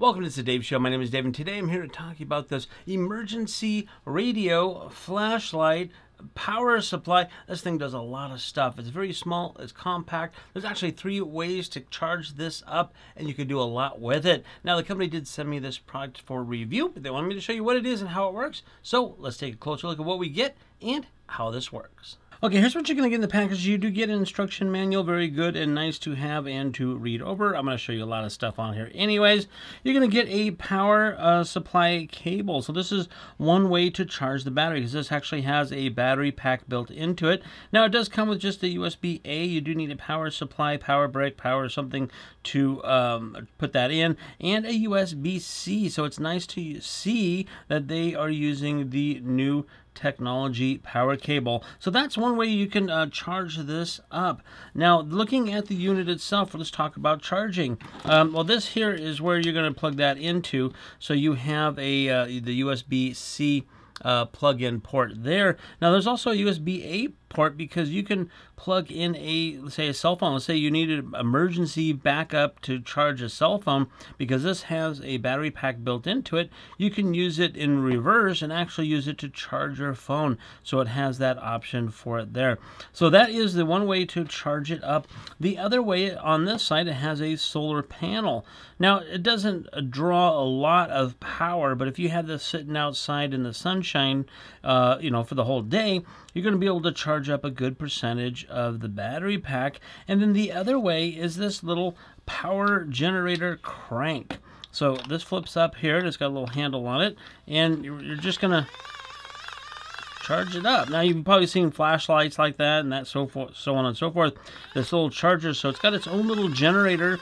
Welcome to the Dave Show. My name is Dave, and today I'm here to talk about this emergency radio flashlight power supply. This thing does a lot of stuff. It's very small, it's compact. There's actually three ways to charge this up, and you can do a lot with it. Now, the company did send me this product for review, but they wanted me to show you what it is and how it works. So let's take a closer look at what we get and how this works. Okay, here's what you're going to get in the package. You do get an instruction manual, very good and nice to have and to read over. I'm going to show you a lot of stuff on here. Anyways, you're going to get a power uh, supply cable. So this is one way to charge the battery because this actually has a battery pack built into it. Now, it does come with just a USB-A. You do need a power supply, power brick, power something to um, put that in, and a USB-C. So it's nice to see that they are using the new technology power cable. So that's one way you can uh, charge this up. Now, looking at the unit itself, let's talk about charging. Um, well, this here is where you're going to plug that into. So you have a uh, the USB-C uh, plug-in port there. Now, there's also a USB-A port because you can plug in a let's say a cell phone. Let's say you need an emergency backup to charge a cell phone. Because this has a battery pack built into it you can use it in reverse and actually use it to charge your phone. So it has that option for it there. So that is the one way to charge it up. The other way on this side it has a solar panel. Now it doesn't draw a lot of power but if you have this sitting outside in the sunshine uh, you know for the whole day you're going to be able to charge up a good percentage of the battery pack. And then the other way is this little power generator crank. So this flips up here. It's got a little handle on it. And you're just going to charge it up. Now you've probably seen flashlights like that and that so forth, so on and so forth. This little charger, so it's got its own little generator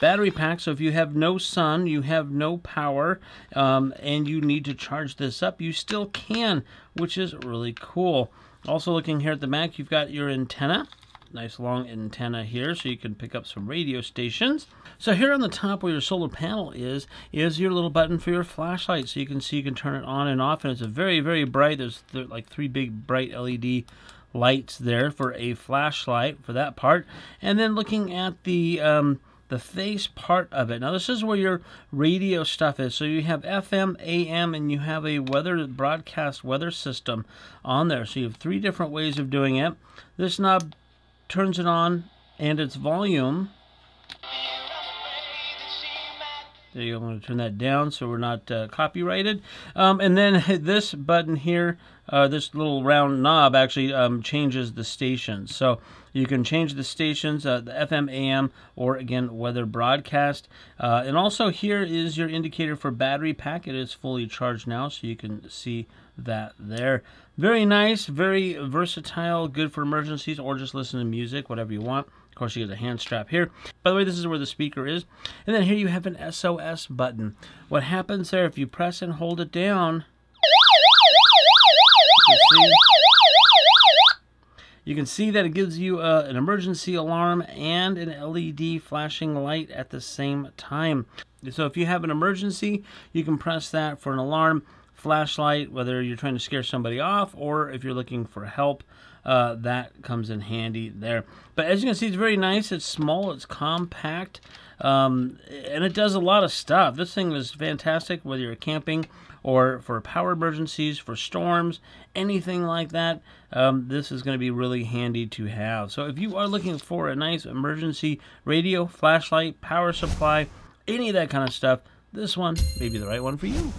battery pack. So if you have no sun, you have no power, um, and you need to charge this up, you still can, which is really cool. Also looking here at the Mac, you've got your antenna. Nice long antenna here so you can pick up some radio stations. So here on the top where your solar panel is, is your little button for your flashlight. So you can see you can turn it on and off and it's a very, very bright, there's th like three big bright LED lights there for a flashlight for that part. And then looking at the um, the face part of it. Now this is where your radio stuff is. So you have FM, AM, and you have a weather broadcast weather system on there. So you have three different ways of doing it. This knob turns it on and its volume. There you go. I'm going to turn that down so we're not uh, copyrighted. Um, and then this button here, uh, this little round knob actually um, changes the stations. So you can change the stations, uh, the FM, AM, or again, weather broadcast. Uh, and also here is your indicator for battery pack. It is fully charged now, so you can see that there. Very nice, very versatile, good for emergencies or just listen to music, whatever you want. Of course, you get a hand strap here. By the way, this is where the speaker is. And then here you have an SOS button. What happens there, if you press and hold it down, see, you can see that it gives you uh, an emergency alarm and an LED flashing light at the same time. So if you have an emergency, you can press that for an alarm flashlight, whether you're trying to scare somebody off or if you're looking for help, uh, that comes in handy there. But as you can see, it's very nice. It's small, it's compact, um, and it does a lot of stuff. This thing is fantastic, whether you're camping or for power emergencies, for storms, anything like that. Um, this is going to be really handy to have. So if you are looking for a nice emergency radio, flashlight, power supply, any of that kind of stuff, this one may be the right one for you.